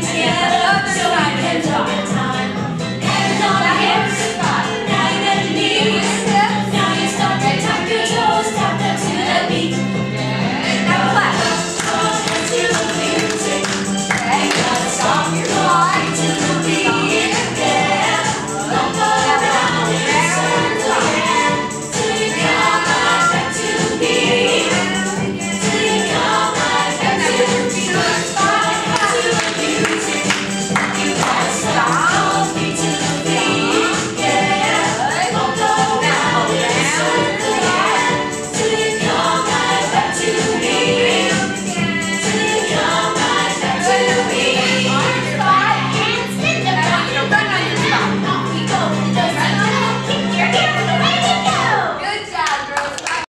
Yeah.